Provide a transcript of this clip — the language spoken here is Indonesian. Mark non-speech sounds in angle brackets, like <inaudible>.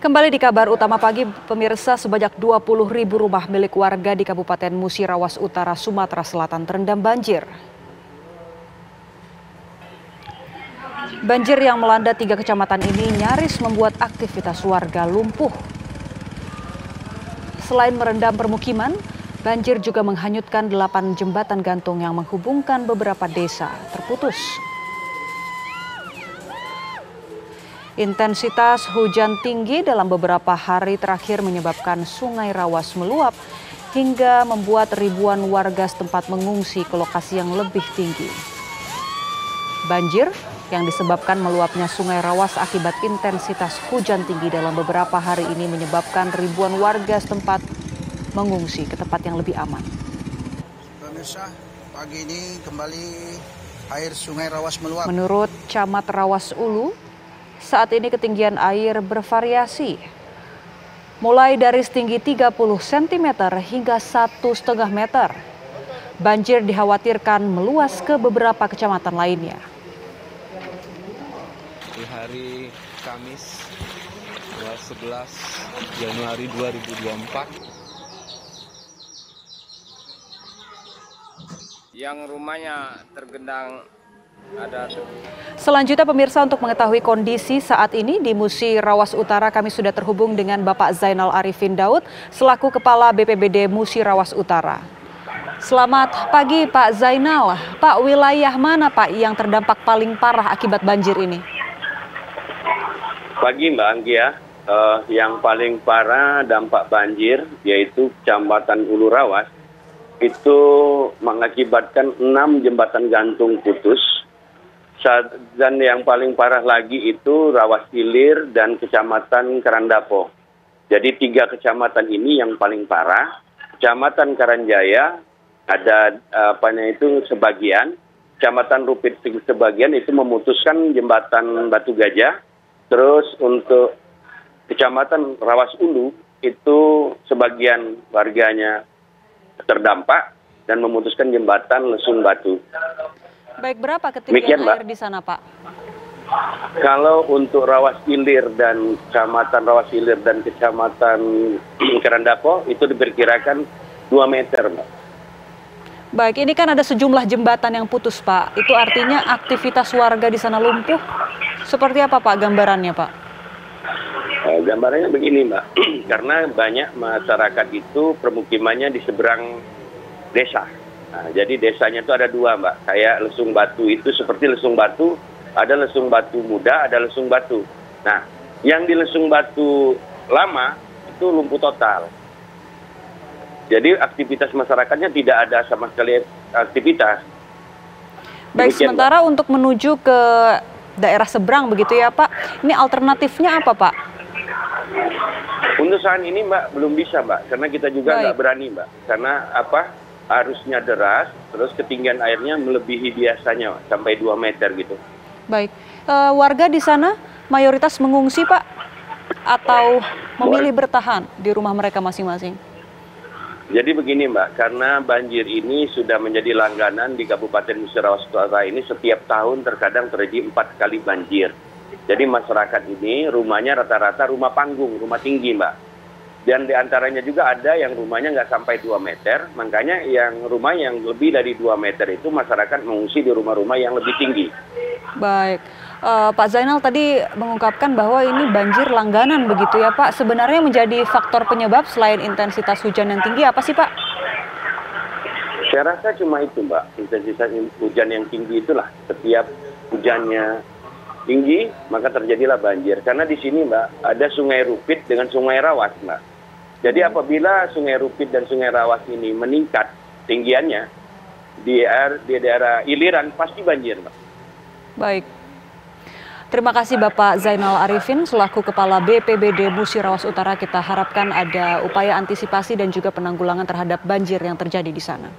Kembali di kabar utama pagi, pemirsa sebanyak 20 ribu rumah milik warga di Kabupaten Musirawas Utara, Sumatera Selatan terendam banjir. Banjir yang melanda tiga kecamatan ini nyaris membuat aktivitas warga lumpuh. Selain merendam permukiman, banjir juga menghanyutkan delapan jembatan gantung yang menghubungkan beberapa desa terputus. Intensitas hujan tinggi dalam beberapa hari terakhir menyebabkan Sungai Rawas meluap hingga membuat ribuan warga setempat mengungsi ke lokasi yang lebih tinggi. Banjir yang disebabkan meluapnya Sungai Rawas akibat intensitas hujan tinggi dalam beberapa hari ini menyebabkan ribuan warga setempat mengungsi ke tempat yang lebih aman. Pemirsa, pagi ini kembali air Sungai Rawas meluap. Menurut Camat Rawas Ulu, saat ini ketinggian air bervariasi. Mulai dari setinggi 30 cm hingga 1,5 meter. Banjir dikhawatirkan meluas ke beberapa kecamatan lainnya. Di hari Kamis 11 Januari 2024 yang rumahnya tergendang Selanjutnya pemirsa untuk mengetahui kondisi saat ini di Musi Rawas Utara kami sudah terhubung dengan Bapak Zainal Arifin Daud selaku Kepala BPBD Musi Rawas Utara. Selamat pagi Pak Zainal. Pak, wilayah mana Pak yang terdampak paling parah akibat banjir ini? Pagi Mbak Anggia, uh, yang paling parah dampak banjir yaitu Kecamatan Ulu Rawas itu mengakibatkan enam jembatan gantung putus dan yang paling parah lagi itu Rawas Hilir dan Kecamatan Karandapo. Jadi tiga kecamatan ini yang paling parah. Kecamatan Karanjaya ada apa itu sebagian, Kecamatan Rupit sebagian itu memutuskan jembatan Batu Gajah. Terus untuk Kecamatan Rawas Ulu itu sebagian warganya terdampak dan memutuskan jembatan Lesung Batu. Baik, berapa ketinggian air di sana, Pak? Kalau untuk Rawas Ilir dan Kecamatan Rawas Ilir dan Kecamatan <clears throat> Kerandapo itu diperkirakan 2 meter, Mbak. Baik, ini kan ada sejumlah jembatan yang putus, Pak. Itu artinya aktivitas warga di sana lumpuh. Seperti apa, Pak, gambarannya, Pak? Eh, gambarannya begini, Mbak. <clears throat> Karena banyak masyarakat itu permukimannya di seberang desa Nah, jadi desanya itu ada dua, Mbak. Kayak lesung batu itu seperti lesung batu, ada lesung batu muda, ada lesung batu. Nah, yang di lesung batu lama itu lumpuh total. Jadi aktivitas masyarakatnya tidak ada sama sekali aktivitas. Baik, Demikian, sementara Mbak. untuk menuju ke daerah seberang begitu ya Pak, ini alternatifnya apa Pak? Untuk saat ini Mbak belum bisa Mbak, karena kita juga nggak berani Mbak, karena apa? Arusnya deras, terus ketinggian airnya melebihi biasanya sampai 2 meter gitu. Baik, e, warga di sana mayoritas mengungsi Pak atau memilih bertahan di rumah mereka masing-masing? Jadi begini Mbak, karena banjir ini sudah menjadi langganan di Kabupaten Musirawas Utara ini setiap tahun terkadang terjadi empat kali banjir. Jadi masyarakat ini rumahnya rata-rata rumah panggung, rumah tinggi Mbak dan di antaranya juga ada yang rumahnya nggak sampai 2 meter, makanya yang rumah yang lebih dari 2 meter itu masyarakat mengungsi di rumah-rumah yang lebih tinggi. Baik, uh, Pak Zainal tadi mengungkapkan bahwa ini banjir langganan begitu ya Pak. Sebenarnya menjadi faktor penyebab selain intensitas hujan yang tinggi apa sih Pak? Saya rasa cuma itu Mbak, intensitas hujan yang tinggi itulah setiap hujannya tinggi maka terjadilah banjir karena di sini Mbak ada Sungai Rupit dengan Sungai Rawas Mbak. Jadi apabila Sungai Rupit dan Sungai Rawas ini meningkat tinggiannya di daerah, di daerah iliran pasti banjir, Pak. Baik. Terima kasih Bapak Zainal Arifin selaku Kepala BPBD Musi Rawas Utara. Kita harapkan ada upaya antisipasi dan juga penanggulangan terhadap banjir yang terjadi di sana.